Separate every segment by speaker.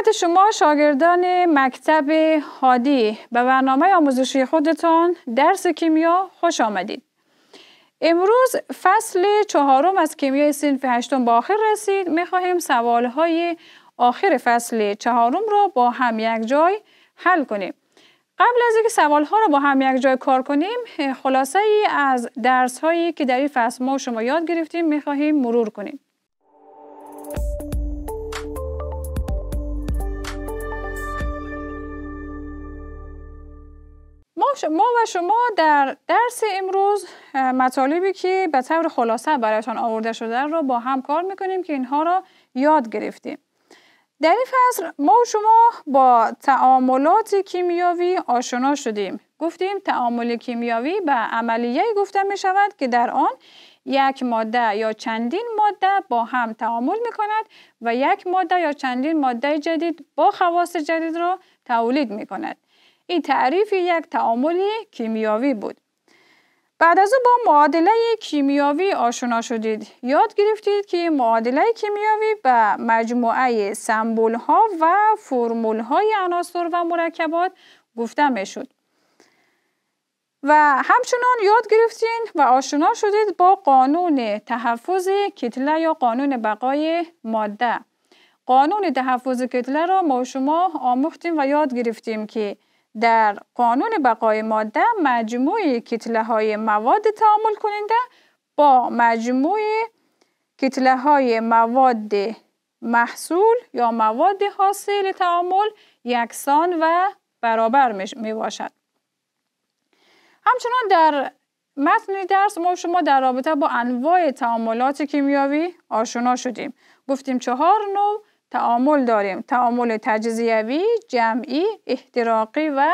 Speaker 1: خدمت شما شاگردان مکتب هادی به برنامه آموزشی خودتان درس کیمیا خوش آمدید. امروز فصل چهارم از کیمیای صنف هشتم با آخر رسید. می خواهیم سوال های آخر فصل چهارم را با هم یک جای حل کنیم. قبل از اینکه سوال ها را با هم یک جای کار کنیم خلاصه ای از درس هایی که در این فصل ما شما یاد گرفتیم می خواهیم مرور کنیم. ما و شما در درس امروز مطالبی که به طور خلاصه برایتان آورده شده را با هم کار می‌کنیم که اینها را یاد گرفتیم. در این فصل ما و شما با تعاملات کیمیاوی آشنا شدیم. گفتیم تعامل کیمیاوی به عملیه گفته می شود که در آن یک ماده یا چندین ماده با هم تعامل می کند و یک ماده یا چندین ماده جدید با خواص جدید را تولید می کند. این تعریف یک تعامل کیمیاوی بود. بعد از او با معادله کیمیاوی آشنا شدید. یاد گرفتید که معادله کیمیاوی به مجموعه سمبول ها و فرمول های عناصر و مرکبات گفته می شد. و همچنان یاد گرفتین و آشنا شدید با قانون تحفظ کتله یا قانون بقای ماده. قانون تحفظ کتله را ما شما آموختیم و یاد گرفتیم که در قانون بقای ماده مجموع کتله های مواد تعامل کننده با مجموع کتله های مواد محصول یا مواد حاصل تعامل یکسان و برابر می باشد. همچنان در متن درس ما شما در رابطه با انواع تعاملات کیمیاوی آشنا شدیم. گفتیم چهار نوع تعامل داریم تعامل تجزیوی، جمعی، احتراقی و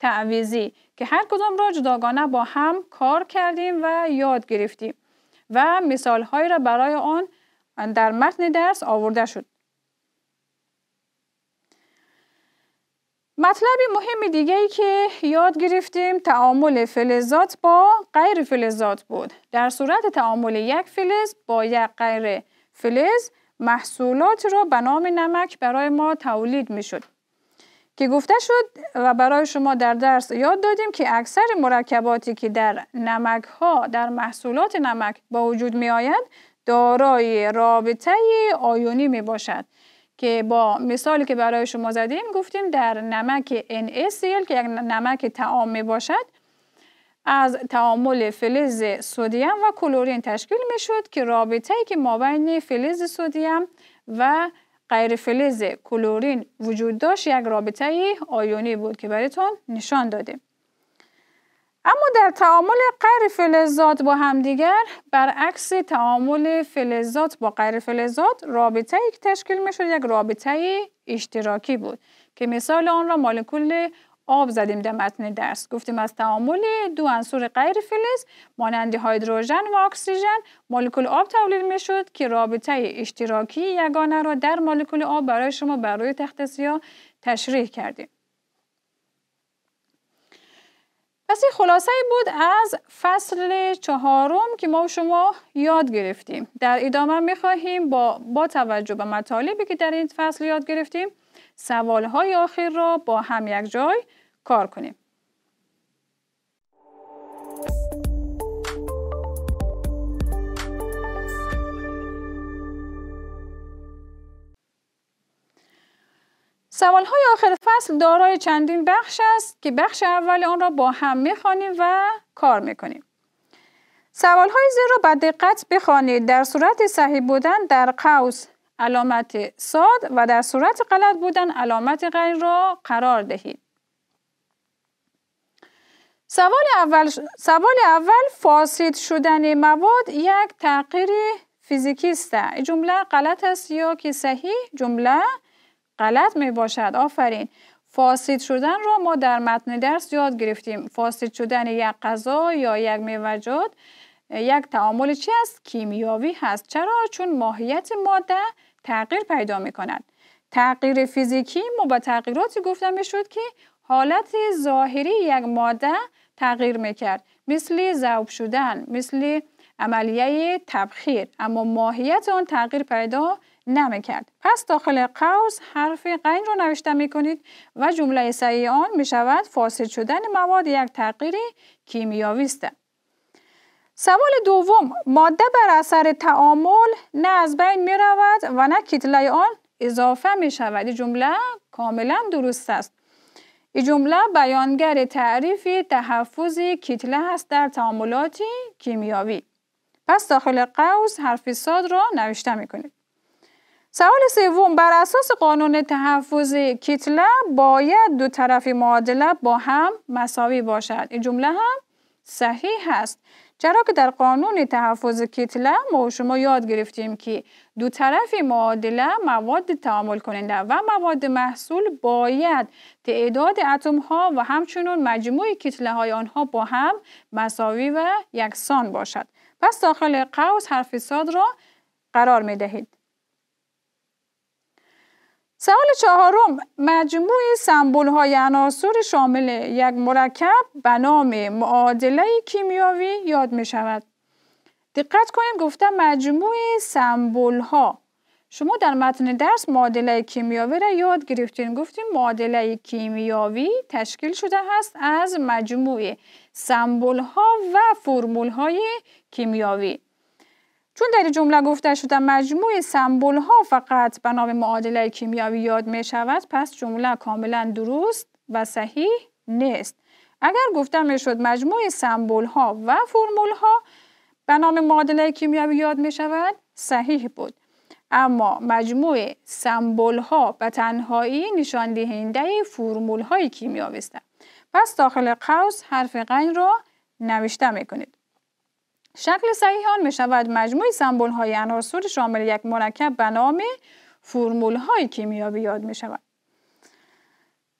Speaker 1: تعویزی که هر کدام را جداگانه با هم کار کردیم و یاد گرفتیم و مثال های را برای آن در متن درس آورده شد. مطلبی مهم دیگه ای که یاد گرفتیم تعامل فلزات با غیر فلزات بود. در صورت تعامل یک فلز با یک غیر فلز محصولات را به نام نمک برای ما تولید می شد. که گفته شد و برای شما در درس یاد دادیم که اکثر مرکباتی که در نمک ها در محصولات نمک با وجود می آید دارای رابطه آیونی می باشد که با مثالی که برای شما زدیم گفتیم در نمک NaCl که یک نمک تعام می باشد از تعامل فلز سودیم و کلورین تشکیل می شد که رابطه ای که مابین فلز سودیم و غیر فلز کلورین وجود داشت یک رابطه آیونی بود که برایتون نشان دادیم. اما در تعامل غیر فلزات با همدیگر برعکس تعامل فلزات با غیر فلزات رابطه ای که تشکیل می شد یک رابطه اشتراکی بود که مثال آن را مولکول آب زدیم در متن درس. گفتیم از تعامل دو عنصر غیر فلز مانند هیدروژن و اکسیژن مولکول آب تولید می شد که رابطه اشتراکی یگانه را در مولکول آب برای شما بر روی تخت سیاه تشریح کردیم. پس این خلاصه بود از فصل چهارم که ما شما یاد گرفتیم. در ادامه می خواهیم با, با توجه به مطالبی که در این فصل یاد گرفتیم سوال های آخر را با هم یک جای کار کنیم. سوال های آخر فصل دارای چندین بخش است که بخش اول آن را با هم می‌خوانیم و کار می‌کنیم. سوال های زیر را با دقت بخوانید در صورت صحیح بودن در قوس علامت ساد و در صورت غلط بودن علامت غیر را قرار دهید. سوال اول, سوال اول فاسد شدن مواد یک تغییر فیزیکی است. جمله غلط است یا که صحیح جمله غلط می باشد. آفرین. فاسد شدن را ما در متن درس یاد گرفتیم. فاسد شدن یک غذا یا یک میوجات یک تعامل چی است؟ کیمیاوی هست. چرا؟ چون ماهیت ماده تغییر پیدا می کند. تغییر فیزیکی ما با تغییراتی گفتم می شد که حالت ظاهری یک ماده تغییر می کرد. مثل زوب شدن، مثل عملیه تبخیر اما ماهیت آن تغییر پیدا نمی کرد. پس داخل قوس حرف غین رو نوشته می کنید و جمله صحیح آن می شود فاسد شدن مواد یک تغییر کیمیاوی است. سوال دوم ماده بر اثر تعامل نه از بین می رود و نه کتله آن اضافه می شود. این جمله کاملا درست است. این جمله بیانگر تعریف تحفظ کتله است در تعاملات کیمیاوی. پس داخل قوس حرف صاد را نوشته می کنید. سوال سوم بر اساس قانون تحفظ کتله باید دو طرف معادله با هم مساوی باشد. این جمله هم صحیح است. چرا که در قانون تحفظ کتله ما شما یاد گرفتیم که دو طرف معادله مواد تعامل کننده و مواد محصول باید تعداد اتم ها و همچنین مجموع کتله های آنها با هم مساوی و یکسان باشد. پس داخل قوس حرف صاد را قرار می دهید. سوال چهارم مجموع سمبول های عناصر شامل یک مرکب به نام معادله کیمیاوی یاد می شود. دقت کنید گفتم مجموع سمبول ها شما در متن درس معادله کیمیاوی را یاد گرفتین. گفتیم معادله کیمیاوی تشکیل شده است از مجموع سمبول ها و فرمول های کیمیاوی. چون در جمله گفته شده مجموع سمبول ها فقط به نام معادله کیمیاوی یاد می شود پس جمله کاملا درست و صحیح نیست. اگر گفته می شد مجموع سمبول ها و فرمول ها به نام معادله کیمیاوی یاد می شود صحیح بود. اما مجموع سمبول ها به تنهایی نشان دهنده فرمول های کیمیاوی است. پس داخل قوس حرف غین را نوشته می کنید شکل صحیح آن می شود مجموع سمبول های عناصر شامل یک مرکب به نام فرمول های کیمیاوی یاد می شود.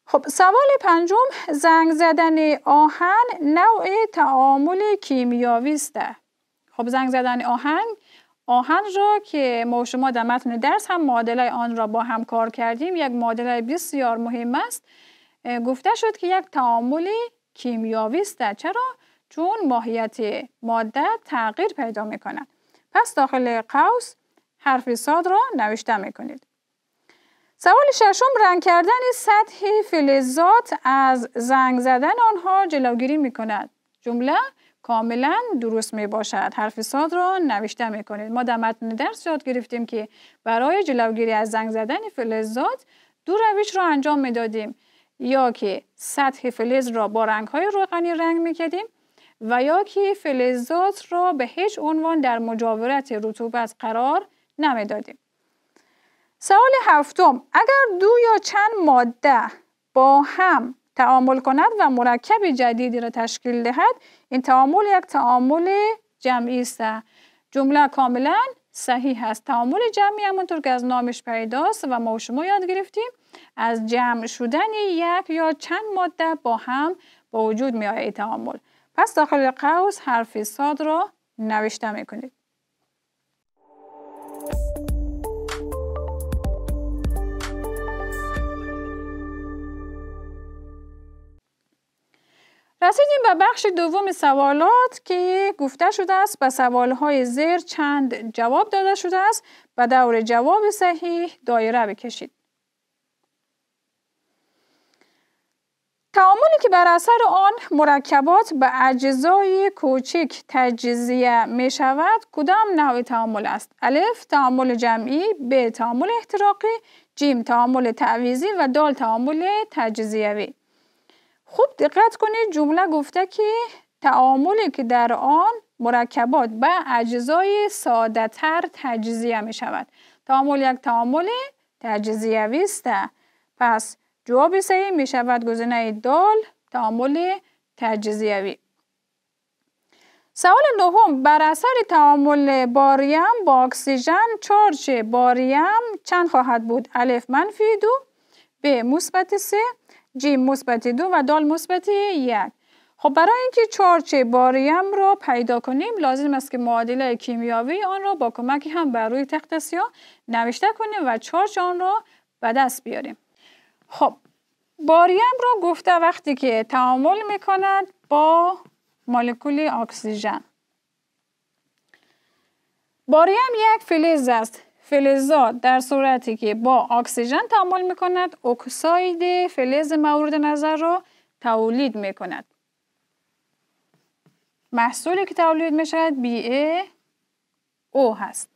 Speaker 1: خب سوال پنجم زنگ زدن آهن نوع تعامل کیمیاوی است. خب زنگ زدن آهن آهن را که ما شما در متن درس هم معادله آن را با هم کار کردیم یک معادله بسیار مهم است گفته شد که یک تعامل کیمیاوی است چرا چون ماهیت ماده تغییر پیدا می کند. پس داخل قوس حرف صاد را نوشته می کنید. سوال ششم رنگ کردن سطح فلزات از زنگ زدن آنها جلوگیری می کند. جمله کاملا درست می باشد. حرف صاد را نوشته می کنید. ما در متن درس یاد گرفتیم که برای جلوگیری از زنگ زدن فلزات دو روش را انجام می دادیم. یا که سطح فلز را با رنگ های روغنی رنگ می کردیم و یا که فلزات را به هیچ عنوان در مجاورت رطوبت قرار نمی‌دادیم. سوال هفتم اگر دو یا چند ماده با هم تعامل کند و مرکب جدیدی را تشکیل دهد این تعامل یک تعامل جمعی است. جمله کاملا صحیح است. تعامل جمعی همونطور که از نامش پیداست و ما شما یاد گرفتیم از جمع شدن یک یا چند ماده با هم با وجود می آید تعامل. پس داخل قوس حرف صاد را نوشته می کنید. رسیدیم به بخش دوم سوالات که گفته شده است به سوالهای زیر چند جواب داده شده است به دور جواب صحیح دایره بکشید. تعاملی که بر اثر آن مرکبات به اجزای کوچک تجزیه می شود کدام نوع تعامل است؟ الف تعامل جمعی، ب تعامل احتراقی، جیم تعامل تعویزی و دال تعامل تجزیوی. خوب دقت کنید جمله گفته که تعاملی که در آن مرکبات به اجزای ساده تر تجزیه می شود. تعامل یک تعامل تجزیوی است. پس جواب صحیح می شود گزینه دال تعامل تجزیوی. سوال نهم بر اثر تعامل باریم با اکسیژن چارج باریم چند خواهد بود؟ الف منفی دو ب مثبت سه جیم مثبت دو و دال مثبت یک خب برای اینکه charge باریم را پیدا کنیم لازم است که معادله کیمیاوی آن را با کمک هم بر روی تخت سیاه نوشته کنیم و charge آن را به دست بیاریم خب باریم را گفته وقتی که تعامل می کند با مولکول اکسیژن. باریم یک فلز است. فلزات در صورتی که با اکسیژن تعامل می کند اکساید فلز مورد نظر را تولید می کند محصولی که تولید می شود بی او هست.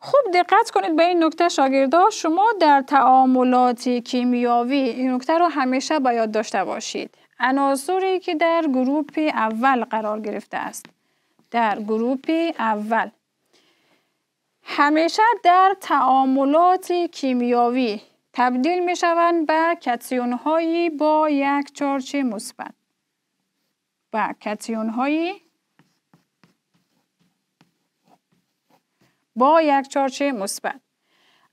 Speaker 1: خوب دقت کنید به این نکته شاگردا شما در تعاملات کیمیاوی این نکته رو همیشه باید داشته باشید. عناصری که در گروپ اول قرار گرفته است. در گروپ اول. همیشه در تعاملات کیمیاوی تبدیل می شوند به کتیون هایی با یک چارچ مثبت. و کتیون هایی با یک چارچه مثبت.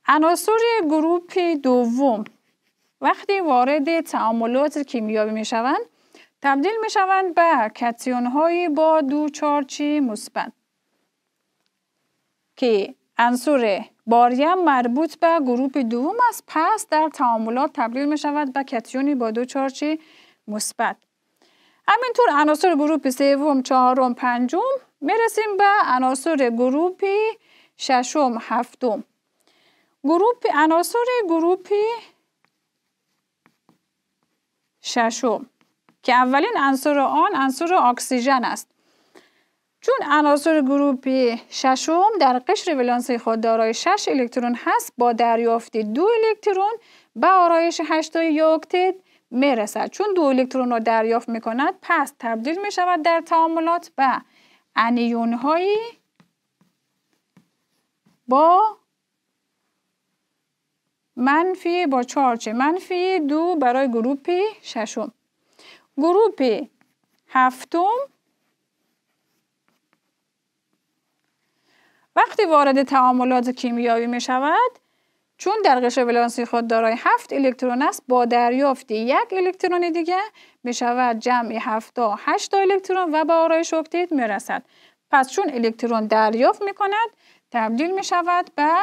Speaker 1: عناصر گروپ دوم. وقتی وارد تعاملات کیمیایی می شوند تبدیل می شوند به کتیون های با دو چارچی مثبت. که عنصر باریم مربوط به گروپ دوم است پس در تعاملات تبدیل می شود به کتیونی با دو charge ی مثبت. همینطور عناصر گروپ سوم چهارم پنجم می‌رسیم به عناصر گروپ ششم هفتم. گروپ عناصر گروپ ششم. که اولین عنصر آن عنصر اکسیژن است. چون عناصر گروپ ششم در قشر ولانسی خود دارای 6 الکترون هست با دریافت دو الکترون به آرایش 8 یوکتید می رسد چون دو الکترون را دریافت می کند پس تبدیل می شود در تعاملات به انیون های با منفی با چارچ منفی دو برای گروپ ششم. گروپ هفتم. وقتی وارد تعاملات کیمیایی می شود چون در قشر ولانسی خود دارای هفت الکترون است با دریافت یک الکترون دیگه می شود جمع هفت تا هشت الکترون و به آرایش اکتید می رسد. پس چون الکترون دریافت می کند تبدیل می شود به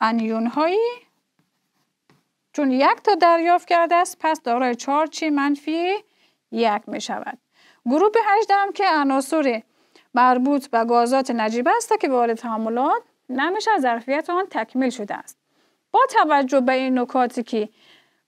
Speaker 1: انیون هایی چون یک تا دریافت کرده است پس دارای چارچی منفی یک می شود. گروه هجدهم که عناصر مربوط به گازات نجیبه است که وارد تعاملات نمیشه ظرفیت آن تکمیل شده است. با توجه به این نکاتی که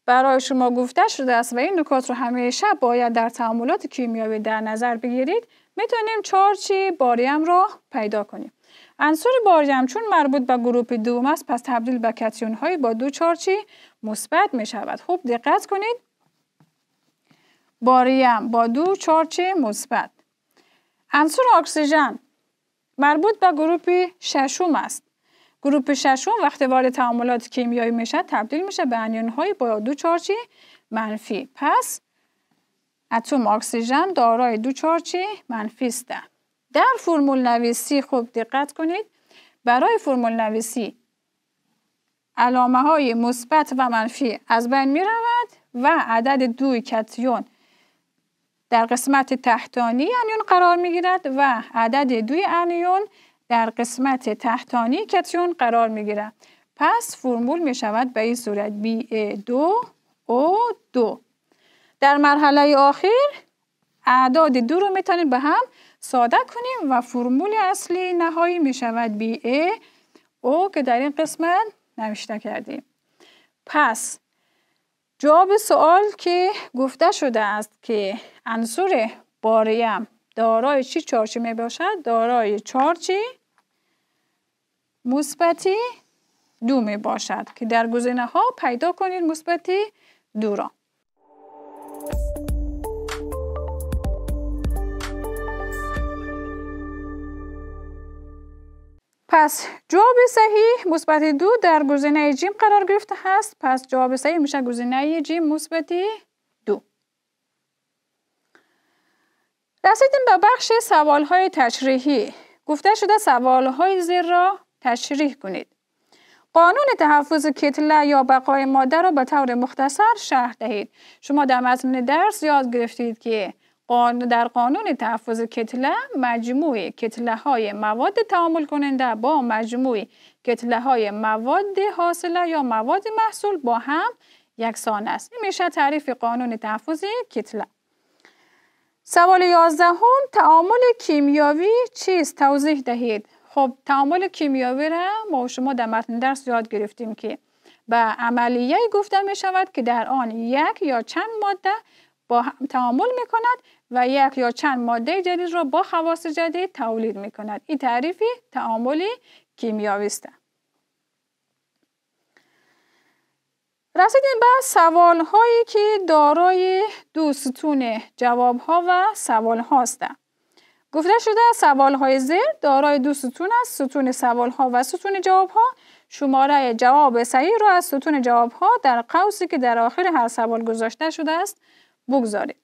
Speaker 1: برای شما گفته شده است و این نکات رو همیشه باید در تعاملات کیمیایی در نظر بگیرید می‌تونیم چارچی باریم را پیدا کنیم. عنصر باریم چون مربوط به گروه دوم است پس تبدیل به کتیون های با دو چارچی مثبت می شود. خوب دقت کنید. باریم با دو چارچی مثبت. عنصر اکسیژن مربوط به گروه ششم است. گروه ششم وقتی وارد تعاملات کیمیایی میشه تبدیل میشه به انیون های با دو چارچی منفی. پس اتم اکسیژن دارای دو چارچی منفی است. در فرمول نویسی خوب دقت کنید برای فرمول نویسی علامه های مثبت و منفی از بین می رود و عدد دوی کتیون در قسمت تحتانی انیون قرار می گیرد و عدد دوی انیون در قسمت تحتانی کتیون قرار می گیرد. پس فرمول می شود به این صورت دو او دو در مرحله آخر اعداد دو رو می‌تونید به هم ساده کنیم و فرمول اصلی نهایی می شود بی ای او که در این قسمت نوشته کردیم. پس جواب سوال که گفته شده است که عنصر باریم دارای چی چارچی می باشد؟ دارای چارچی مثبتی دو می باشد که در گزینه ها پیدا کنید مثبتی دو را. پس جواب صحیح مثبت دو در گزینه جیم قرار گرفته هست پس جواب صحیح میشه گزینه جیم مثبت دو. رسیدیم به بخش سوال های تشریحی. گفته شده سوال های زیر را تشریح کنید. قانون تحفظ کتله یا بقای ماده را به طور مختصر شرح دهید. شما در متن درس یاد گرفتید که در قانون تحفظ کتله مجموع کتله های مواد تعامل کننده با مجموع کتله های مواد حاصله یا مواد محصول با هم یکسان است. این میشه تعریف قانون تحفظ کتله. سوال یازدهم تعامل کیمیاوی چیست؟ توضیح دهید. خب تعامل کیمیاوی را ما شما در متن درس یاد گرفتیم که به عملیه گفته می شود که در آن یک یا چند ماده با هم تعامل می کند و یک یا چند ماده جدید را با خواص جدید تولید می کند. این تعریفی تعامل کیمیاوی است. رسیدیم به سوال هایی که دارای دو ستون جواب ها و سوال هاست. گفته شده سوال های زیر دارای دو ستون است ستون سوال ها و ستون جواب ها شماره جواب صحیح را از ستون جواب ها در قوسی که در آخر هر سوال گذاشته شده است بگذارید.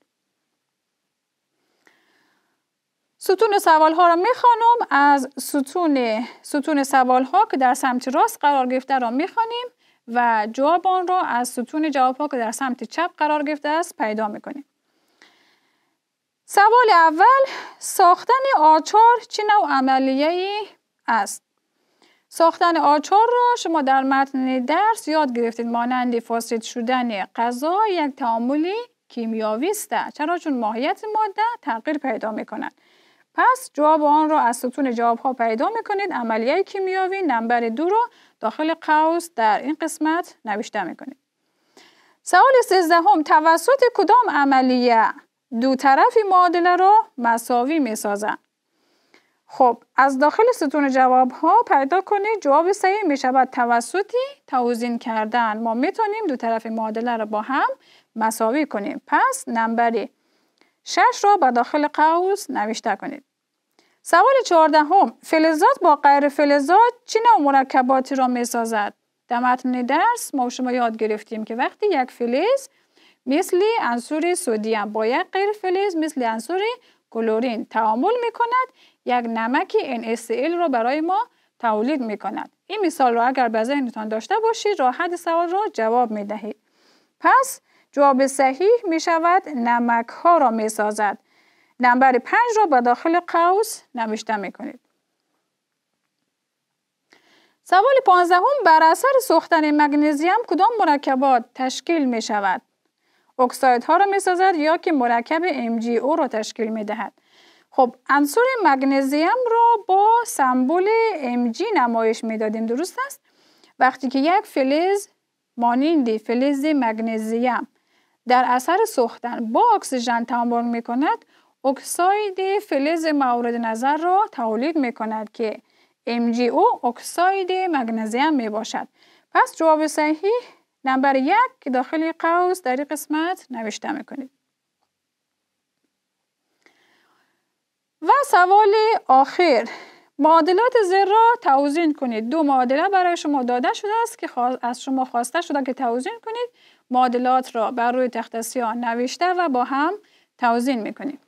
Speaker 1: ستون سوال ها را می‌خوانم. از ستون ستون سوال ها که در سمت راست قرار گرفته را می‌خوانیم و جواب آن را از ستون جواب ها که در سمت چپ قرار گرفته است پیدا می‌کنیم. سوال اول ساختن آچار چه نوع عملیه است؟ ساختن آچار را شما در متن درس یاد گرفتید مانند فاسد شدن غذا یک تعاملی کیمیاوی است چرا؟ چون ماهیت ماده تغییر پیدا می کند پس جواب آن را از ستون جواب ها پیدا می کنید عملیه کیمیاوی نمبر دو را داخل قوس در این قسمت نوشته می کنید سوال سیزدهم توسط کدام عملیه دو طرفی معادله را مساوی می سازند خب از داخل ستون جواب ها پیدا کنید جواب صحیح می شود توسطی توزین کردن. ما می‌تونیم دو طرف معادله را با هم مساوی کنیم. پس نمبر 6 را به داخل قوس نوشته کنید. سوال چهاردهم. فلزات با غیر فلزات چه نوع مرکباتی را می سازد در متن درس ما شما یاد گرفتیم که وقتی یک فلز مثل عنصر سودیم با یک غیر فلز مثل عنصر کلورین تعامل می کند یک نمک NaCl را برای ما تولید می کند. این مثال را اگر به ذهنتان داشته باشید راحت سوال را جواب می دهید. پس جواب صحیح می شود نمک ها را می سازد. نمبر پنج را به داخل قوس نوشته می کنید. سوال پانزدهم بر اثر سوختن مگنزیم کدام مرکبات تشکیل می شود؟ اکساید ها را می سازد یا که مرکب MgO را تشکیل می دهد. خب عنصر مگنزیم را با سمبل Mg نمایش می دادیم درست است؟ وقتی که یک فلز مانند فلز مگنزیم در اثر سوختن با اکسیژن تعامل می کند اکساید فلز مورد نظر را تولید می کند که MgO اکساید مگنزیم می باشد. پس جواب صحیح نمبر یک که داخل قوس در قسمت نوشته می‌کنید. و سوال آخر معادلات زیر را توزین کنید. دو معادله برای شما داده شده است که از شما خواسته شده که توزین کنید. معادلات را بر روی تخت سیاه نوشته و با هم توزین می‌کنید.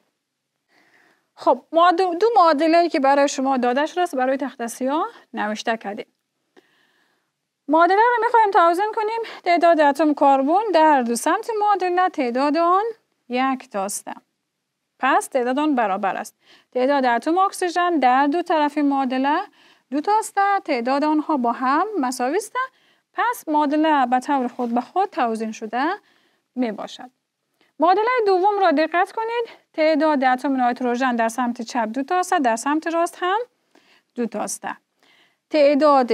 Speaker 1: خب دو معادله که برای شما داده شده است برای تخت سیاه نوشته کردیم. معادله رو می‌خوایم توازن کنیم. تعداد اتم کربن در دو سمت معادله تعداد آن یک تاسته پس تعداد آن برابر است. تعداد اتم اکسیژن در دو طرف معادله دو تاسته تعداد آنها با هم مساوی است. پس معادله به طور خود به خود توزین شده می باشد معادله دوم را دقت کنید. تعداد اتم نیتروژن در سمت چپ دو تاسته در سمت راست هم دو تاسته تعداد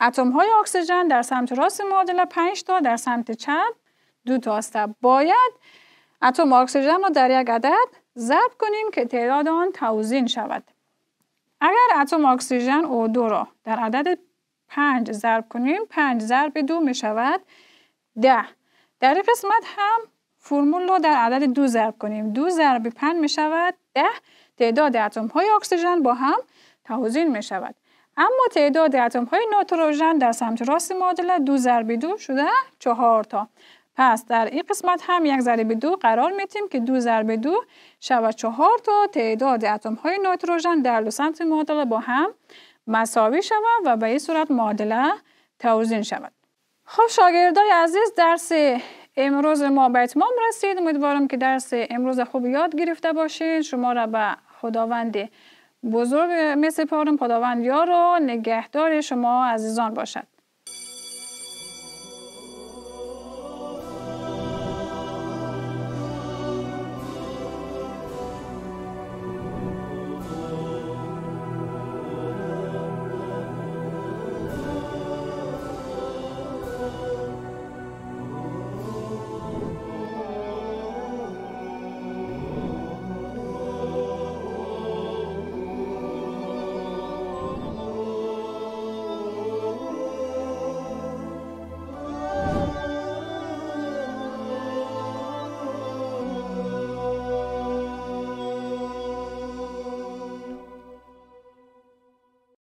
Speaker 1: اتم های اکسیژن در سمت راست معادله 5 تا در سمت چپ دو تا است باید اتم اکسیژن را در یک عدد ضرب کنیم که تعداد آن توزین شود. اگر اتم اکسیژن O دو را در عدد پنج ضرب کنیم پنج ضرب دو می شود ده. در این قسمت هم فرمول را در عدد دو ضرب کنیم. دو ضرب پنج می شود ده. تعداد اتم های اکسیژن با هم توزین می شود اما تعداد اتم های نایتروژن در سمت راست معادله دو ضرب دو شده چهار تا. پس در این قسمت هم یک ضرب دو قرار میتیم که دو ضرب دو شود چهار تا تعداد اتم های نایتروژن در دو سمت معادله با هم مساوی شود و به این صورت معادله توزین شود. خب شاگردای عزیز درس امروز ما به اتمام رسید. امیدوارم که درس امروز خوب یاد گرفته باشید شما را به خداوند بزرگ می سپارم خداوند یار و نگهدار شما عزیزان باشد.